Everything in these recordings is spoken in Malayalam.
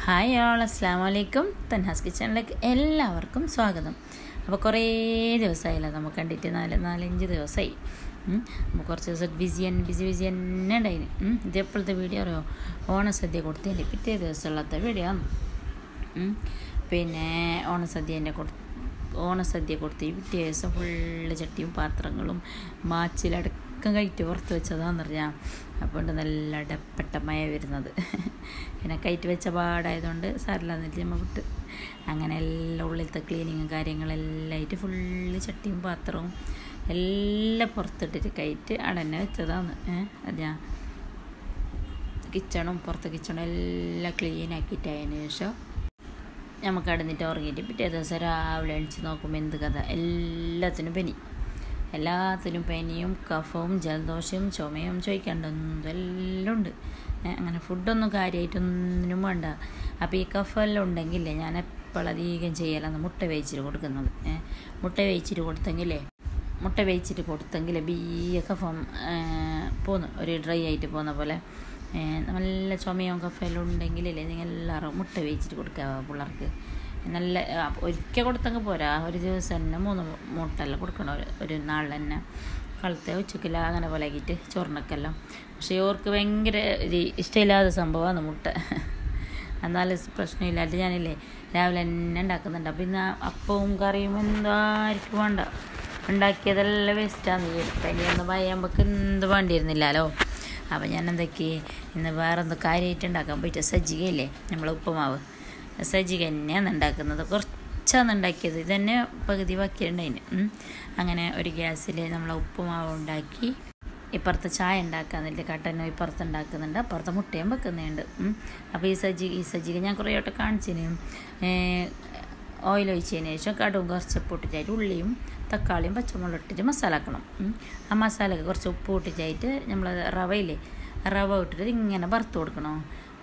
ഹായ് ഓൾ അസ്സാം വലൈക്കും തൻഹാസ് കിച്ചണിലേക്ക് എല്ലാവർക്കും സ്വാഗതം അപ്പോൾ കുറേ ദിവസമായില്ല നമുക്ക് കണ്ടിട്ട് നാല് നാലഞ്ച് ദിവസമായി അപ്പോൾ കുറച്ച് ദിവസം ബിസി തന്നെ ബിസി ബിസി തന്നെ ഉണ്ടായിന് ഉം. വീഡിയോ അറിയോ ഓണസദ്യ കൊടുത്തതിന്റെ പിറ്റേ ദിവസമുള്ളത്തെ വീഡിയോ. പിന്നെ ഓണസദ്യേന്റെ കൊടു ഓണസദ്യ കൊടുത്ത് പിറ്റേ ദിവസം ഫുള്ള് ചട്ടിയും പാത്രങ്ങളും മാച്ചിലടക്കം കയറ്റി പുറത്ത് വെച്ചതാന്ന് പറഞ്ഞാൽ അപ്പോൾ നല്ല ഡപ്പെട്ട മഴ വരുന്നത്. പിന്നെ കയറ്റി വെച്ച പാടായതുകൊണ്ട് സാരില്ല എന്നിട്ട് നമ്മൾ വിട്ട്. അങ്ങനെ എല്ലാം ഉള്ളിലത്തെ ക്ലീനിങ്ങും കാര്യങ്ങളെല്ലാം ആയിട്ട് ഫുള്ള് ചട്ടിയും പാത്രവും എല്ലാം പുറത്തിട്ടിട്ട് കയറ്റി അടന്നെ വെച്ചതാണ് ഏഹ് ഞാൻ കിച്ചണും പുറത്തെ കിച്ചണും എല്ലാം ക്ലീൻ ആക്കിയിട്ടായതിനു ശേഷം നമുക്ക് അടന്നിട്ട് ഉറങ്ങിയിട്ട് പിറ്റേ ദിവസം രാവിലെ എണിച്ച് നോക്കുമ്പോൾ എന്ത് കഥ? എല്ലാത്തിനും പനി. എല്ലാത്തിനും പനിയും കഫവും ജലദോഷവും ചുമയും ചോദിക്കേണ്ടതും എല്ലാം ഉണ്ട് അങ്ങനെ ഫുഡൊന്നും കാര്യമായിട്ടൊന്നും വേണ്ട. അപ്പോൾ ഈ കഫെല്ലാം ഉണ്ടെങ്കിലേ ഞാൻ എപ്പോഴധികം ചെയ്യലാണ് മുട്ട വേവിച്ചിട്ട് കൊടുക്കുന്നത്. മുട്ട വേവിച്ചിട്ട് കൊടുത്തെങ്കിലേ മുട്ട വേവിച്ചിട്ട് കൊടുത്തെങ്കിൽ ബീയ കഫം പോന്നു ഒരു ഡ്രൈ ആയിട്ട് പോകുന്ന പോലെ. നല്ല ചുമയും കഫയെല്ലാം ഉണ്ടെങ്കിലല്ലേ നിങ്ങൾ എല്ലാവരും മുട്ട വേവിച്ചിട്ട് കൊടുക്കുക പിള്ളേർക്ക്. നല്ല ഒരിക്കൽ കൊടുത്തെങ്കിൽ പോരാ. ഒരു ദിവസം തന്നെ മൂന്ന് മുട്ടെല്ലാം കൊടുക്കണം ഒരു നാളിൽ തന്നെ. കളത്തെ ഉച്ചക്കില്ല അങ്ങനെ പോലെ ആക്കിയിട്ട് ചോറിനൊക്കെല്ലാം. പക്ഷേ ഓർക്ക് ഭയങ്കര ഒരു ഇഷ്ടമില്ലാത്ത സംഭവമാണ് മുട്ട. എന്നാലും പ്രശ്നമില്ലാണ്ട് ഞാനില്ലേ രാവിലെ തന്നെ ഉണ്ടാക്കുന്നുണ്ട്. അപ്പം ഇന്ന് അപ്പവും കറിയും എന്തായിരിക്കും വേണ്ട. ഉണ്ടാക്കിയതെല്ലാം വേസ്റ്റാന്ന് ഈ പനിയൊന്നും ഭയമ്പക്ക് എന്ത് വേണ്ടിയിരുന്നില്ലല്ലോ അപ്പം ഞാൻ എന്തൊക്കെ ഇന്ന് വേറെ എന്തോ കാര്യമായിട്ട് ഉണ്ടാക്കാൻ പോയിട്ട് സജ്ജികയില്ലേ? നമ്മളെ ഉപ്പുമാവ്. സജ്ജിക തന്നെയാണ് ഉണ്ടാക്കുന്നത്. കുറച്ചാണ് ഉണ്ടാക്കിയത്. ഇതന്നെ പകുതി ബാക്കിയുണ്ടതിന് അങ്ങനെ ഒരു ഗ്യാസിൽ നമ്മൾ ഉപ്പുമാവ് ഉണ്ടാക്കി ഇപ്പുറത്ത് ചായ ഉണ്ടാക്കാന്നില്ല കട്ടനോ ഇപ്പുറത്ത് ഉണ്ടാക്കുന്നുണ്ട് അപ്പുറത്ത് മുട്ടയും വെക്കുന്നുണ്ട്. അപ്പോൾ ഈ സജ്ജി ഈ സജ്ജിക ഞാൻ കുറേ വട്ടം കാണിച്ചിന്. ഓയിൽ ഒഴിച്ചതിന് ശേഷം കടും കുറച്ച് പൊട്ടിച്ചായിട്ട് ഉള്ളിയും തക്കാളിയും പച്ചമുളക് ഇട്ടിട്ട് മസാല ആക്കണം ആ മസാലക്ക് കുറച്ച് ഉപ്പ് ഇട്ടിട്ടായിട്ട് നമ്മൾ റവയില്ലേ റവ ഇട്ടിട്ട് ഇങ്ങനെ വറുത്ത് കൊടുക്കണം.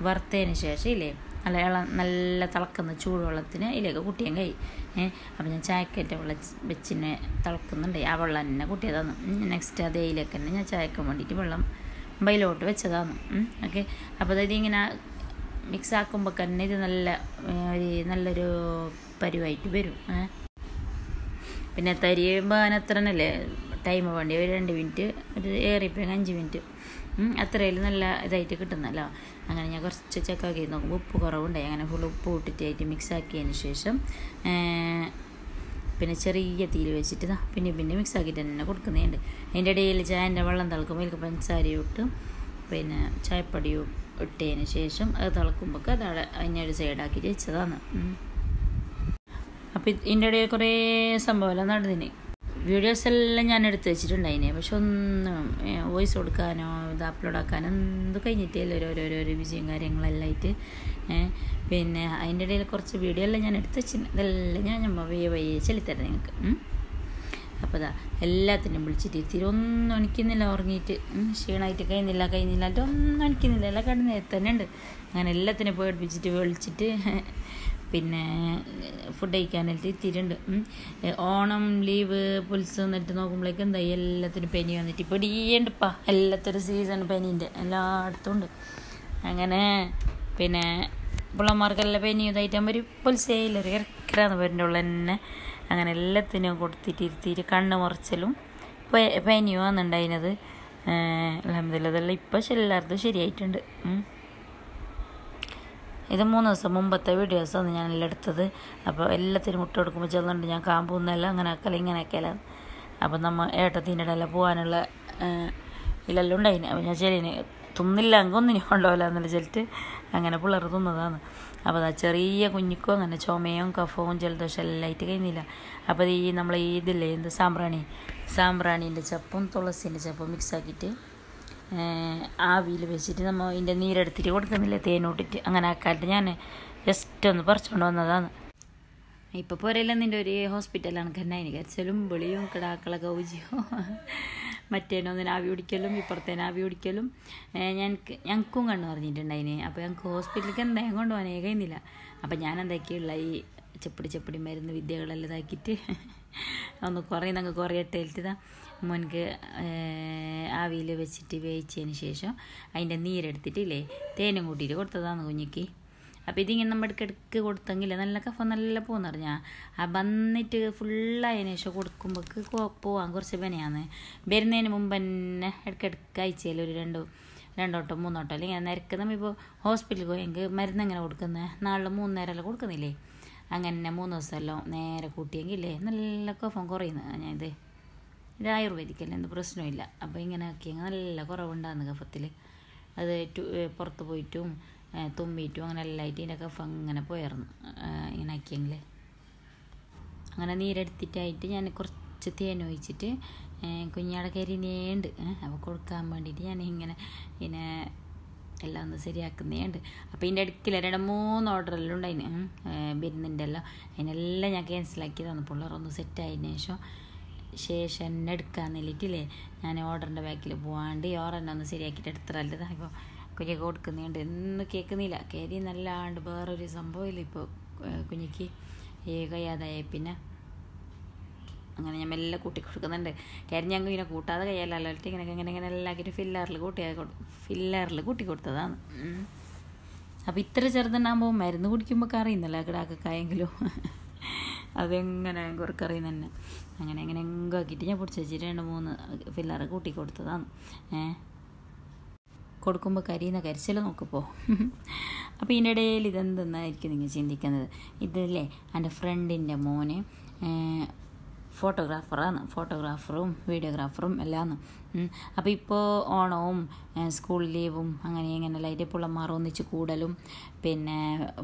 വറുത്തതിന് ശേഷം ഇല്ലേ നല്ല നല്ല തിളക്കുന്ന ചൂടുവെള്ളത്തിന് ഇതിലേക്ക് കുട്ടിയാൻ കൈ ഏഹ് അപ്പം ഞാൻ ചായക്കറ്റ വെള്ളം വെച്ചിനെ തിളക്കുന്നുണ്ട്. ആ വെള്ളം തന്നെ കുട്ടിയതാണ് നെക്സ്റ്റ് അതേ ഇതിലേക്ക് തന്നെ ഞാൻ ചായക്കാൻ വേണ്ടിയിട്ട് വെള്ളം ബൈലോട്ട് വെച്ചതാണ് ഓക്കെ അപ്പോൾ അതായത് ഇങ്ങനെ മിക്സ് ആക്കുമ്പോൾ തന്നെ ഇത് നല്ല ഒരു നല്ലൊരു പരുവായിട്ട് വരും. പിന്നെ തരിയുമ്പോൾ അതിനത്രനല്ലേ ടൈം വേണ്ടി ഒരു രണ്ട് മിനിറ്റ് ഒരു ഏറിപ്പോയി അഞ്ച് മിനിറ്റ് അത്രയിൽ നല്ല ഇതായിട്ട് കിട്ടുന്നല്ലോ. അങ്ങനെ ഞാൻ കുറച്ച് ചെക്കാക്കി നോക്കുമ്പോൾ ഉപ്പ് കുറവുണ്ടായി. അങ്ങനെ ഫുൾ ഉപ്പ് ഇട്ടിട്ടായിട്ട് മിക്സ് ആക്കിയതിന് ശേഷം പിന്നെ ചെറിയ തീയിൽ വെച്ചിട്ട് ദാ പിന്നെ പിന്നെ മിക്സ് ആക്കിയിട്ട് തന്നെ കൊടുക്കുന്നുണ്ട് അതിന്റെ ഇടയിൽ ചായന്റെ വെള്ളം തിളക്കുമ്പോൾ ഇതിൽ പഞ്ചസാരയും ഇട്ട് പിന്നെ ചായപ്പൊടിയും ഇട്ടതിന് ശേഷം അത് തിളക്കുമ്പോൾ അത് അതിനൊരു സൈഡാക്കിയിട്ട് വെച്ചതാണ്. അപ്പോൾ ഇതിന്റെ ഇടയിൽ കുറേ സംഭവമെല്ലാം നടന്നിന്. വീഡിയോസ് എല്ലാം ഞാൻ എടുത്ത് വെച്ചിട്ടുണ്ടായിനെ. പക്ഷെ ഒന്നും വോയിസ് കൊടുക്കാനോ ഇത് അപ്ലോഡ് ആക്കാനോ എന്ത് കഴിഞ്ഞിട്ടില്ല. ഒരു ഓരോ ഓരോ വിജയം കാര്യങ്ങളെല്ലാം ആയിട്ട്. പിന്നെ അതിന്റെ ഇടയിൽ കുറച്ച് വീഡിയോ എല്ലാം ഞാൻ എടുത്ത് വെച്ചിട്ടുണ്ട്. ഇതെല്ലാം ഞാൻ വയ്യ വയ്യ ചെല്ലിത്തരാം നിങ്ങൾക്ക്. അപ്പോൾ ഇതാ എല്ലാത്തിനും വിളിച്ചിട്ട് തിരൊന്നും അണിക്കുന്നില്ല ഉറങ്ങിയിട്ട്. ക്ഷീണമായിട്ട് കഴിയുന്നില്ല കഴിഞ്ഞില്ല എന്നിട്ട് ഒന്നും അണിക്കുന്നില്ല എല്ലാം കടന്ന് തന്നെ ഉണ്ട്. അങ്ങനെ എല്ലാത്തിനും പേടിപ്പിച്ചിട്ട് വിളിച്ചിട്ട് പിന്നെ ഫുഡ് കഴിക്കാനായിട്ട് ഇത്തിരി ഉണ്ട് ഓണം ലീവ് പുൽസ് എന്നിട്ട് നോക്കുമ്പോഴേക്കും എന്താ എല്ലാത്തിനും പനി വന്നിട്ട് ഇപ്പോൾ ഇടിയുണ്ടപ്പാ എല്ലാത്തിനും സീസൺ പനീന്റെ. എല്ലായിടത്തും ഉണ്ട്. അങ്ങനെ പിന്നെ പിള്ളമാർക്കെല്ലാം പനി ഇതായിട്ട് ഒരു പുൽസേയില്ല ഒരു ഇറക്കരാന്ന് പേരിന്റെ തന്നെ അങ്ങനെ എല്ലാത്തിനും കൊടുത്തിട്ട് ഇരുത്തിയിട്ട് കണ്ണ് മുറച്ചലും. പ- പനിയും വന്നുണ്ടായിരുന്നത് അലഹമില്ല അതെല്ലാം ഇപ്പോൾ എല്ലായിടത്തും ശരിയായിട്ടുണ്ട്. ഇത് മൂന്ന് ദിവസം മുമ്പത്തെ വീഡിയോസാണ് ഞാൻ എല്ലാം എടുത്തത്. അപ്പോൾ എല്ലാത്തിനും മുട്ട കൊടുക്കുമ്പോൾ ചെന്നുണ്ട് ഞാൻ കാമ്പൂന്നല്ല അങ്ങനെ ആക്കല ഇങ്ങനെ ആക്കല. അപ്പം നമ്മൾ ഏട്ടത്തിന്റെ ഇടയിലെല്ലാം പോകാനുള്ള ഇല്ലെല്ലാം ഉണ്ടായിന്. അപ്പോൾ ഞാൻ ചെല്ലിന് തിന്നില്ല അങ്ങ് ഒന്നിനും കൊണ്ടുപോകില്ല എന്നുള്ള ചെല്ലിട്ട് അങ്ങനെ പിള്ളേർ തിന്നതാണ്. അപ്പോൾ അതാ ചെറിയ കുഞ്ഞിക്കും അങ്ങനെ ചുമയും കഫവും ജലദോഷം എല്ലാം ആയിട്ട് കഴിഞ്ഞില്ല. അപ്പോൾ ഈ നമ്മൾ ഇതില്ലേ എന്ത് സാമ്പ്രാണി? സാമ്പ്രാണീന്റെ ചപ്പും തുളസീന്റെ ചപ്പും മിക്സാക്കിയിട്ട് ആവിയിൽ വെച്ചിട്ട് നമ്മൾ ഇതിന്റെ നീരെടുത്തിട്ട് കൊടുക്കുന്നില്ല തേനൂട്ടിട്ട്. അങ്ങനെ ആക്കാലിട്ട് ഞാൻ ജസ്റ്റ് ഒന്ന് പറിച്ചുകൊണ്ട് വന്നതാണ്. ഇപ്പോൾ പോരല്ല നിന്റെ ഒരു ഹോസ്പിറ്റലാണ് തന്നെ എനിക്ക് കരച്ചലും വെളിയും കിടാക്കളൊക്കെ കൗജിയോ മറ്റേനൊന്നിന് ആവി പിടിക്കലും ഇപ്പുറത്തേന് ആവി പിടിക്കലും. ഞാൻ ഞങ്ങൾക്കും കണ്ണു പറഞ്ഞിട്ടുണ്ടായിന് അപ്പോൾ ഞങ്ങൾക്ക് ഹോസ്പിറ്റലിലേക്ക് എന്തായാലും കൊണ്ടുപോകാനേ കഴിയുന്നില്ല അപ്പോൾ ഞാൻ എന്തൊക്കെയുള്ള ഈ ചെപ്പടി ചെപ്പടി മരുന്ന് വിദ്യകളെല്ലാം ഇതാക്കിയിട്ട് ഒന്ന് കുറേ ഞങ്ങൾ കുറയട്ടെ ഇട്ടേൽത്തതാ മുൻക്ക് ആവിയിൽ വെച്ചിട്ട് വേവിച്ചതിന് ശേഷം അതിന്റെ നീരെടുത്തിട്ടില്ലേ തേനും കൂട്ടിയിട്ട് കൊടുത്തതാണ് കുഞ്ഞിക്ക്. അപ്പോൾ ഇതിങ്ങനെ നമ്മൾ ഇടയ്ക്കിടയ്ക്ക് കൊടുത്തെങ്കിൽ നല്ല കഫ നല്ല പോകുന്ന പറഞ്ഞാൽ ആ വന്നിട്ട് ഫുള്ളായതിനു ശേഷം കൊടുക്കുമ്പോൾക്ക് പോവാൻ കുറച്ച് പനിയാണ് വരുന്നതിന് മുമ്പ് തന്നെ ഇടയ്ക്കിടയ്ക്ക് ആഴ്ചയിൽ ഒരു രണ്ട് രണ്ടോട്ടോ മൂന്നോട്ടോ അല്ലെങ്കിൽ നിരക്ക് നമ്മളിപ്പോൾ ഹോസ്പിറ്റലിൽ പോയെങ്കിൽ മരുന്ന് എങ്ങനെ കൊടുക്കുന്നത് നാളെ മൂന്ന് നേരമല്ല കൊടുക്കുന്നില്ലേ? അങ്ങനെ മൂന്ന് ദിവസമെല്ലാം നേരെ കൂട്ടിയെങ്കിലേ നല്ല കഫം കുറയുന്നു ഞാൻ ഇത്. ഇത് ആയുർവേദിക്കല്ല എന്ത് പ്രശ്നമില്ല അപ്പോൾ ഇങ്ങനെ ആക്കിയെങ്കിൽ നല്ല കുറവുണ്ടാകുന്നു കഫത്തിൽ അത് പുറത്ത് പോയിട്ടും തുമ്മിയിട്ടും അങ്ങനെ എല്ലായിട്ട് ഇതിന്റെ ഇങ്ങനെ അങ്ങനെ പോയായിരുന്നു ഇങ്ങനെ ആക്കിയെങ്കിൽ അങ്ങനെ നീരെടുത്തിട്ടായിട്ട് ഞാൻ കുറച്ച് തേൻ ഒഴിച്ചിട്ട് കുഞ്ഞാടെ കരിനേണ്ട്. അപ്പോൾ കൊടുക്കാൻ വേണ്ടിയിട്ട് ഞാൻ ഇങ്ങനെ ഇങ്ങനെ എല്ലാം ഒന്ന് ശരിയാക്കുന്നേണ്ട് അപ്പോൾ ഇതിന്റെ ഇടയ്ക്കിൽ രണ്ട് മൂന്ന് ഓർഡറെല്ലാം ഉണ്ടായിന്. വരുന്നുണ്ട് എല്ലാം അതിനെല്ലാം ഞാൻ ഒന്ന് സെറ്റ് സെറ്റായതിനു ശേഷം ശേഷം എന്നെ എടുക്കാൻ നിലയിട്ടില്ലേ ഞാൻ ഓർഡറിന്റെ ബാക്കിൽ പോകാണ്ട് ഓർഡറിനെ ഒന്ന് ശരിയാക്കിയിട്ട് എടുത്തരല്ലത് ഇപ്പോൾ കുഞ്ഞിക്ക് കൊടുക്കുന്നുണ്ട്. എന്ന് കേൾക്കുന്നില്ല. കയറി നല്ലാണ്ട് വേറൊരു സംഭവമില്ല ഇപ്പോൾ കുഞ്ഞിക്ക് ഈ കയ്യാതായ പിന്നെ അങ്ങനെ ഞാൻ മെല്ലെ കൂട്ടി കൊടുക്കുന്നുണ്ട്. കാര്യം ഞങ്ങൾ ഇങ്ങനെ കൂട്ടാതെ കയ്യല്ലല്ലോ ഇങ്ങനെ ഇങ്ങനെ ഇങ്ങനെ എല്ലാം ഫില്ലറിൽ കൂട്ടി ഫില്ലറിൽ കൂട്ടി കൊടുത്തതാണ്. അപ്പോൾ ഇത്ര ചെറുതുണ്ടാകുമ്പോൾ മരുന്ന് കുടിക്കുമ്പോൾ അറിയുന്നല്ലോ? കിടാക്കായെങ്കിലും അതെങ്ങനെ കുറക്കറിയുന്ന തന്നെ. അങ്ങനെ എങ്ങനെ എങ്കോ ആക്കിയിട്ട് ഞാൻ പൊടിച്ച് വെച്ചിട്ട് രണ്ട് മൂന്ന് ഫില്ലറ് കൂട്ടി കൊടുത്തതാണ്. ഏഹ് കൊടുക്കുമ്പോൾ കരിയുന്ന കരിച്ചിൽ നോക്കിപ്പോൾ അപ്പോൾ ഇതിന്റെ ഇടയിൽ ഇതെന്തെന്നായിരിക്കും നിങ്ങൾ ചിന്തിക്കുന്നത്? ഇതല്ലേ എന്റെ ഫ്രണ്ടിന്റെ മോനെ ഫോട്ടോഗ്രാഫറാണ് ഫോട്ടോഗ്രാഫറും വീഡിയോഗ്രാഫറും എല്ലാം അപ്പോൾ ഇപ്പോൾ ഓണവും സ്കൂൾ ലീവും അങ്ങനെ ഇങ്ങനെ ലൈറ്റ് പിള്ളമാർ ഒന്നിച്ച് കൂടലും പിന്നെ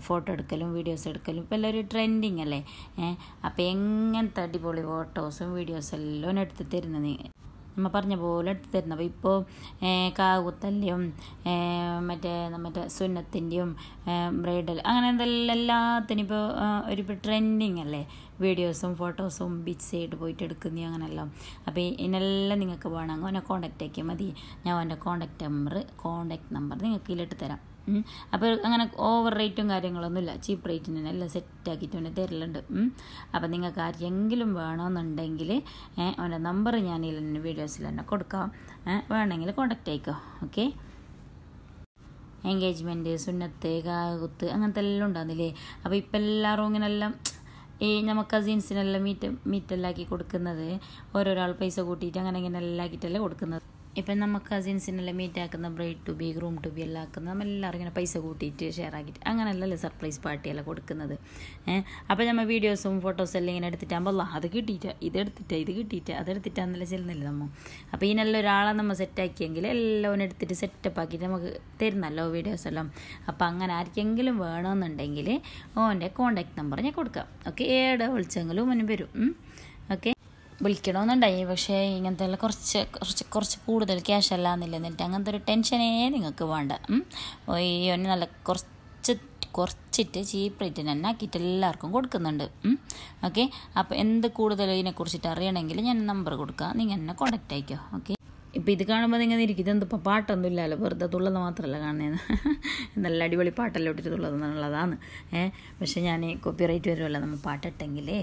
ഫോട്ടോ എടുക്കലും വീഡിയോസ് എടുക്കലും ഇപ്പോൾ എല്ലാവരും ട്രെൻഡിങ് അല്ലേ? അപ്പോൾ എങ്ങനത്തെ അടിപൊളി ഫോട്ടോസും വീഡിയോസും എല്ലാം എടുത്ത് തരുന്നത് നമ്മൾ പറഞ്ഞ പോലെ എടുത്ത് തരുന്നത്. അപ്പോൾ ഇപ്പോൾ കാവുത്തന്റെയും മറ്റേ മറ്റേ സുന്നത്തിന്റെയും ബ്രൈഡൽ അങ്ങനെ എന്തെല്ലാം എല്ലാത്തിനും ഇപ്പോൾ ഒരു ട്രെൻഡിങ് അല്ലേ? വീഡിയോസും ഫോട്ടോസും ബീച്ച് സൈഡ് പോയിട്ട് എടുക്കുന്ന അങ്ങനെയെല്ലാം അപ്പോൾ ഇതിനെല്ലാം നിങ്ങൾക്ക് വേണമെങ്കിൽ അവനെ കോൺടാക്റ്റ് ആക്കിയാൽ മതി. ഞാൻ അവന്റെ കോൺടാക്റ്റ് നമ്പർ കോൺടാക്റ്റ് നമ്പർ നിങ്ങൾക്ക് ഇതിലിട്ട് തരാം. അപ്പോൾ അങ്ങനെ ഓവർ റേറ്റും കാര്യങ്ങളൊന്നുമില്ല ചീപ്പ് റേറ്റിന് തന്നെ എല്ലാം സെറ്റാക്കിയിട്ട് അവനെ തരലുണ്ട്. അപ്പോൾ നിങ്ങൾക്ക് ആരെങ്കിലും വേണമെന്നുണ്ടെങ്കിൽ അവന്റെ നമ്പർ ഞാൻ ഇതിൽ വീഡിയോസിൽ തന്നെ കൊടുക്കാം. വേണമെങ്കിൽ കോൺടാക്റ്റ് ആയിക്കോ ഓക്കെ എൻഗേജ്മെന്റ് സുന്നത്ത് കാകുത്ത് അങ്ങനത്തെ എല്ലാം ഉണ്ടാകുന്നില്ലേ അപ്പോൾ ഇപ്പം എല്ലാവരും ഇങ്ങനെ എല്ലാം ഈ നമുക്ക് കസിൻസിനെല്ലാം മീറ്റ് മീറ്റെല്ലാം ആക്കി കൊടുക്കുന്നത്. ഓരോരാൾ പൈസ കൂട്ടിയിട്ട് അങ്ങനെ ഇങ്ങനെ എല്ലാം ആക്കിയിട്ടല്ലേ കൊടുക്കുന്നത്. ഇപ്പം നമുക്ക് കസിൻസിനെല്ലാം മീറ്റ് ആക്കുന്ന bride to be room to be എല്ലാം ആക്കുന്ന നമ്മൾ എല്ലാവരും ഇങ്ങനെ പൈസ കൂട്ടിയിട്ട് ഷെയർ ആക്കിയിട്ട് അങ്ങനെയല്ലല്ലോ സർപ്രൈസ് പാർട്ടിയെല്ലാം കൊടുക്കുന്നത്. അപ്പോൾ നമ്മൾ വീഡിയോസും ഫോട്ടോസും എല്ലാം ഇങ്ങനെ എടുത്തിട്ടാകുമ്പോൾ അത് അത് ഇത് ഇതെടുത്തിട്ട് ഇത് കിട്ടിയിട്ട് അതെടുത്തിട്ടാന്നല്ല ചെല്ലുന്നില്ല നമ്മൾ അപ്പോൾ ഇതിനെല്ലാം ഒരാളെ നമ്മൾ സെറ്റാക്കിയെങ്കിൽ എല്ലാം എടുത്തിട്ട് സെറ്റപ്പ് ആക്കിയിട്ട് നമുക്ക് തരുന്നല്ലോ വീഡിയോസ് എല്ലാം. അപ്പോൾ അങ്ങനെ ആർക്കെങ്കിലും വേണമെന്നുണ്ടെങ്കിൽ ഓന്റെ കോണ്ടാക്ട് നമ്പർ ഞാൻ കൊടുക്കാം. ഓക്കെ ഏടെ വിളിച്ചെങ്കിലും അവന് വരും. ഓക്കെ വിളിക്കണമെന്നുണ്ടായി പക്ഷേ ഇങ്ങനത്തെ കുറച്ച് കുറച്ച് കുറച്ച് കൂടുതൽ ക്യാഷ് അല്ലാന്നില്ല എന്നിട്ട് അങ്ങനത്തെ ഒരു ടെൻഷനേ നിങ്ങൾക്ക് വേണ്ട. ഈ നല്ല കുറച്ച് കുറച്ചിട്ട് ചീപ്പ് റേറ്റിന് തന്നെ ആക്കിയിട്ട് എല്ലാവർക്കും കൊടുക്കുന്നുണ്ട്. ഓക്കെ അപ്പോൾ എന്ത് കൂടുതൽ ഇതിനെക്കുറിച്ചിട്ട് അറിയണമെങ്കിൽ ഞാൻ നമ്പർ കൊടുക്കാം. നിങ്ങൾ എന്നെ കോൺടാക്റ്റ് അയക്കോ? ഓക്കെ ഇപ്പോൾ ഇത് കാണുമ്പോൾ നിങ്ങൾ ഇരിക്കും ഇതെന്തിപ്പോൾ പാട്ടൊന്നും ഇല്ലല്ലോ വെറുതെ തുള്ളത് മാത്രമല്ല കാണുന്നത്. നല്ല അടിപൊളി പാട്ടല്ലോ ഇട്ടിട്ട് തുള്ളത് എന്നുള്ളതാണ്. ഏഹ് പക്ഷേ ഞാൻ കോപ്പി റൈറ്റ് വരുമല്ലോ. നമ്മൾ പാട്ടിട്ടെങ്കിലേ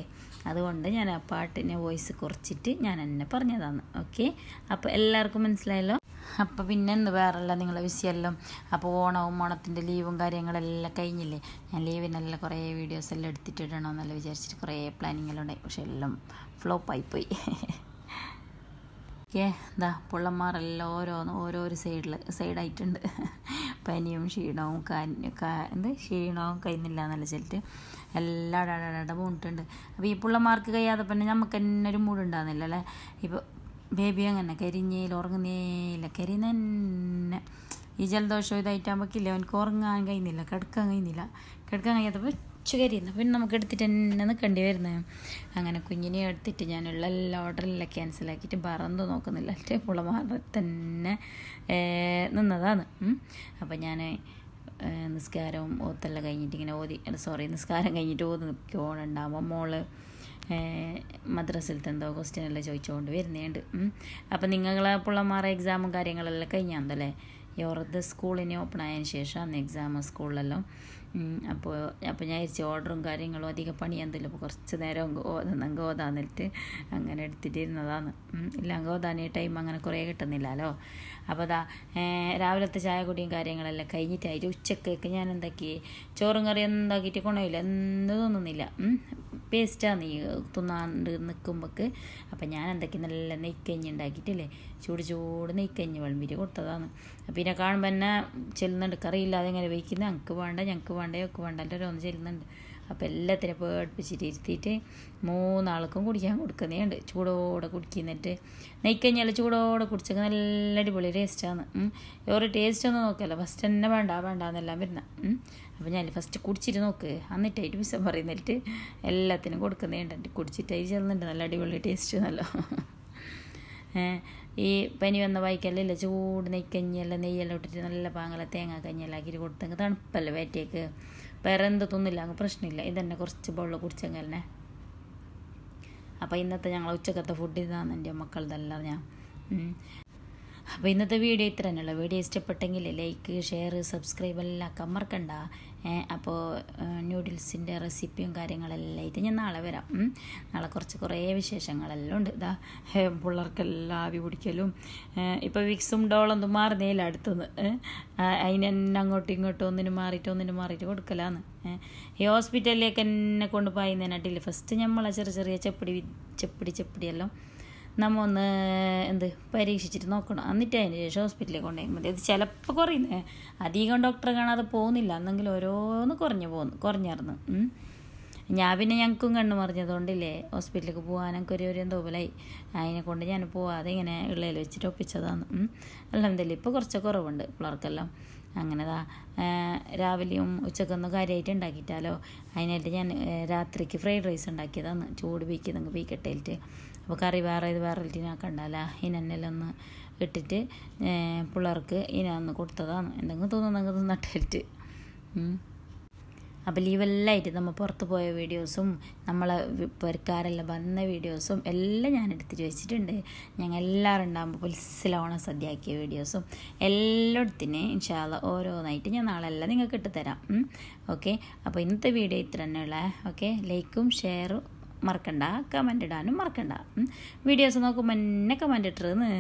അതുകൊണ്ട് ഞാൻ ആ പാട്ടിനെ വോയിസ് കുറച്ചിട്ട് ഞാൻ എന്നെ പറഞ്ഞതാണ് ഓക്കെ അപ്പോൾ എല്ലാവർക്കും മനസ്സിലായല്ലോ? അപ്പോൾ പിന്നെ എന്ത് വേറെല്ലാം നിങ്ങളെ വിഷയമല്ലോ അപ്പോൾ ഓണവും ഓണത്തിന്റെ ലീവും കാര്യങ്ങളെല്ലാം കഴിഞ്ഞില്ലേ? ഞാൻ ലീവിനെല്ലാം കുറേ വീഡിയോസ് എല്ലാം എടുത്തിട്ടിടണമെന്നെല്ലാം വിചാരിച്ചിട്ട് കുറേ പ്ലാനിങ്ങെല്ലാം ഉണ്ടായി. പക്ഷെ എല്ലാം ഫ്ലോപ്പായിപ്പോയി ഓക്കെ എന്താ പുള്ളന്മാരെല്ലാം ഓരോന്ന് ഓരോരോ സൈഡിൽ സൈഡായിട്ടുണ്ട്. പനിയും ക്ഷീണവും എന്ത്? ക്ഷീണവും കഴിയുന്നില്ല എന്നല്ല ചെല്ലിട്ട്. എല്ലാം ഡടട പോയിട്ടുണ്ട് അപ്പോൾ ഈ പുള്ളന്മാർക്ക് കഴിയാതെ പിന്നെ നമുക്ക് തന്നെ ഒരു മൂടുണ്ടാകുന്നില്ല അല്ലേ? ഇപ്പോൾ ബേബി അങ്ങനെ കരിഞ്ഞേൽ ഉറങ്ങുന്നേയില്ല കരിന്ന തന്നെ ഈ ജലദോഷം ഇതായിട്ടാകുമ്പോൾ കില്ല അവനക്ക് ഉറങ്ങാൻ കഴിയുന്നില്ല കിടക്കാൻ കഴിയുന്നില്ല. കിടക്കാൻ കഴിയാത്തപ്പോൾ ഉച്ച കരിയുന്നു പിന്നെ നമുക്ക് എടുത്തിട്ട് തന്നെ നിൽക്കേണ്ടി വരുന്നത് അങ്ങനെ കുഞ്ഞിനെ എടുത്തിട്ട് ഞാനുള്ള എല്ലാ ഓർഡറെല്ലാം ക്യാൻസലാക്കിയിട്ട് പറന്ന് നോക്കുന്നില്ല. അല്ലേ പുളമാറി തന്നെ നിന്നതാണ്. അപ്പം ഞാൻ നിസ്കാരവും ഓത്തെല്ലാം കഴിഞ്ഞിട്ട് ഇങ്ങനെ ഓതി. സോറി നിസ്കാരം കഴിഞ്ഞിട്ട് ഓതി. നിൽക്കുന്നുണ്ടാകുമ്പോൾ മോൾ മദ്രസിലത്തെ എന്തോ ക്വസ്റ്റ്യനെല്ലാം ചോദിച്ചുകൊണ്ട് വരുന്നുണ്ട്. അപ്പം നിങ്ങളെ പിള്ളമാരെ എക്സാമും കാര്യങ്ങളെല്ലാം കഴിഞ്ഞാന്തല്ലേ? യോറത് സ്കൂളിന് ഓപ്പൺ ആയതിനു ശേഷം അന്ന് എക്സാം സ്കൂളിലെല്ലാം അപ്പോൾ അപ്പോൾ ഞാൻ ഇരിച്ച് ഓർഡറും കാര്യങ്ങളും അധികം പണിയൊന്നുമില്ല അപ്പോൾ കുറച്ച് നേരം അങ്ങ് ഗോതാന്നിട്ട് അങ്ങനെ എടുത്തിട്ടിരുന്നതാണ്. ഇല്ലെങ്കിൽ ഈ ടൈം അങ്ങനെ കുറേ കിട്ടുന്നില്ലല്ലോ. അപ്പോൾ അതാ രാവിലത്തെ ചായ കുടിയും കാര്യങ്ങളെല്ലാം കഴിഞ്ഞിട്ടായിട്ട് ഉച്ചക്കേക്ക് ഞാൻ എന്താക്കി ചോറും കറി എന്താക്കിയിട്ട് കൊണ്ടുപോയില്ല എന്ത് തോന്നുന്നില്ല. പേസ്റ്റാണ് നീ തിന്നാണ്ട് നിൽക്കുമ്പോൾക്ക് അപ്പം ഞാൻ എന്തൊക്കെ നല്ല നെയ്ക്കഞ്ഞി ഉണ്ടാക്കിയിട്ടില്ലേ? ചൂട് ചൂട് നെയ്ക്കഞ്ഞി വിളമ്പിട്ട് കൊടുത്തതാണ്. പിന്നെ കാണുമ്പോൾ എന്നെ ചെല്ലുന്നുണ്ട്. കറിയില്ലാതെ എങ്ങനെ വയ്ക്കുന്നത് ഞങ്ങൾക്ക് വേണ്ട ഞങ്ങൾക്ക് വേണ്ട ഞങ്ങൾക്ക് വേണ്ട. എല്ലാവരും ഒന്ന് ചെല്ലുന്നുണ്ട്. അപ്പോൾ എല്ലാത്തിനും പേടിപ്പിച്ചിട്ട് ഇരുത്തിയിട്ട് മൂന്നാൾക്കും കുടിക്കാൻ കൊടുക്കുന്നതുണ്ട് ചൂടോടെ കുടിക്കുന്നിട്ട് നെയ്ക്കഞ്ഞാൽ ചൂടോടെ കുടിച്ചൊക്കെ നല്ല അടിപൊളി ടേസ്റ്റാണ് ഒരു ടേസ്റ്റ് ഒന്നും നോക്കല്ല. ഫസ്റ്റ് തന്നെ വേണ്ട വേണ്ട എന്നെല്ലാം വരുന്ന അപ്പോൾ ഞാൻ ഫസ്റ്റ് കുടിച്ചിട്ട് നോക്ക്. എന്നിട്ടായിട്ട് വിസം പറയുന്നിട്ട് എല്ലാത്തിനും കുടിച്ചിട്ട് കുടിച്ചിട്ടായി ചെല്ലുന്നുണ്ട് നല്ല അടിപൊളി ടേസ്റ്റ് നല്ല ഈ പനി വന്ന വായിക്കല്ല ചൂട് നെയ്ക്കഞ്ഞെല്ലാം നെയ്യെല്ലാം ഇട്ടിട്ട് നല്ല പാങ്ങല തേങ്ങ കഞ്ഞെല്ലാം ആക്കിയിട്ട് കൊടുത്തെങ്കിൽ തണുപ്പല്ലേ വേറ്റേക്ക് വേറെ എന്ത് തിന്നില്ല അങ്ങ് പ്രശ്നമില്ല. ഇതന്നെ കുറച്ച് വെള്ളം തന്നെ. അപ്പോൾ ഇന്നത്തെ ഞങ്ങൾ ഉച്ചക്കത്തെ ഫുഡ് ഇതാണ് എന്റെ മക്കളതെല്ലാം ഞാൻ അപ്പോൾ ഇന്നത്തെ വീഡിയോ ഇത്ര തന്നെയുള്ള വീഡിയോ ഇഷ്ടപ്പെട്ടെങ്കിൽ ലൈക്ക് ഷെയർ സബ്സ്ക്രൈബ് എല്ലാം കമ്മർക്കണ്ട അപ്പോൾ ന്യൂഡിൽസിന്റെ റെസിപ്പിയും കാര്യങ്ങളെല്ലാം ഇത് ഞാൻ നാളെ വരാം. നാളെ കുറച്ച് കുറേ വിശേഷങ്ങളെല്ലാം ഉണ്ട്. ഇതാ പിള്ളേർക്കെല്ലാം ആവി പിടിക്കലും. ഇപ്പോൾ വിക്സും ഡോളൊന്നും മാറുന്നേല അടുത്തുനിന്ന് അതിനെന്നെ അങ്ങോട്ടും ഇങ്ങോട്ടും ഒന്നിനും മാറിയിട്ട് ഒന്നിനും മാറിയിട്ട് കൊടുക്കലാന്ന്. ഈ ഹോസ്പിറ്റലിലേക്ക് എന്നെ കൊണ്ട് പായുന്നതിനാട്ടില്ല ഫസ്റ്റ് നമ്മളെ ചെറിയ ചെറിയ ചെപ്പടി ചെപ്പടി ചെപ്പടിയെല്ലാം നമ്മ ഒന്ന് എന്ത് പരീക്ഷിച്ചിട്ട് നോക്കണം. എന്നിട്ട് അതിന് ശേഷം ഹോസ്പിറ്റലിൽ കൊണ്ടുപോയി. മതി. അത് ചിലപ്പോൾ കുറയുന്നേ. അധികം ഡോക്ടറെ കാണാതെ പോകുന്നില്ല. എന്നെങ്കിൽ ഓരോന്ന് കുറഞ്ഞു പോകുന്നു. കുറഞ്ഞിറന്നു ഞാൻ പിന്നെ ഞങ്ങൾക്കും കണ്ണു മറിഞ്ഞതുകൊണ്ടില്ലേ ഹോസ്പിറ്റലിലേക്ക് പോകാൻ എനിക്ക് ഒരു ഒരു എന്തോ പോലായി. അതിനെ കൊണ്ട് ഞാൻ പോവാതെ ഇങ്ങനെ ഉള്ളിൽ വെച്ചിട്ട് ഒപ്പിച്ചതാണ്. അല്ലെന്തല്ലേ ഇപ്പോൾ കുറച്ച് കുറവുണ്ട് പിള്ളേർക്കെല്ലാം. അങ്ങനെതാ രാവിലെയും ഉച്ചക്കൊന്നും കാര്യമായിട്ട് ഉണ്ടാക്കിയിട്ടാലോ? അതിനായിട്ട് ഞാൻ രാത്രിക്ക് ഫ്രൈഡ് റൈസ് ഉണ്ടാക്കിയതാണ്. ചൂട് പീക്കുന്നെങ്കിൽ പീക്കട്ടേലിട്ട് അപ്പോൾ കറി വേറെ ഇത് വേറെ ഇതിനാക്കണ്ടല്ല ഇനെല്ലൊന്ന് ഒന്ന് ഇട്ടിട്ട് പിള്ളേർക്ക് ഇനൊന്ന് കൊടുത്തതാണ് എന്തെങ്കിലും തോന്നുന്നെങ്കിൽ നട്ടിട്ട് അപ്പോൾ ലീവെല്ലായിട്ട് നമ്മൾ പുറത്ത് പോയ വീഡിയോസും നമ്മളെ പെരക്കാരെല്ലാം വന്ന വീഡിയോസും എല്ലാം ഞാൻ എടുത്തിട്ട് വെച്ചിട്ടുണ്ട്. ഞങ്ങൾ എല്ലാവരും ഉണ്ടാകുമ്പോൾ പുലിസിലോണം സദ്യയാക്കിയ വീഡിയോസും എല്ലായിടത്തിനും ഇൻഷാല്ല ഓരോന്നായിട്ട് ഞാൻ നാളെ എല്ലാം നിങ്ങൾക്ക് ഇട്ടുതരാം ഓക്കെ അപ്പോൾ ഇന്നത്തെ വീഡിയോ ഇത്ര തന്നെയുള്ള ഓക്കെ ലൈക്കും ഷെയറും മറക്കണ്ട കമന്റ് ഇടാനും മറക്കണ്ട. വീഡിയോസ് നോക്കുമ്പോൾ എന്നെ കമന്റ് ഇട്ടിരുന്ന്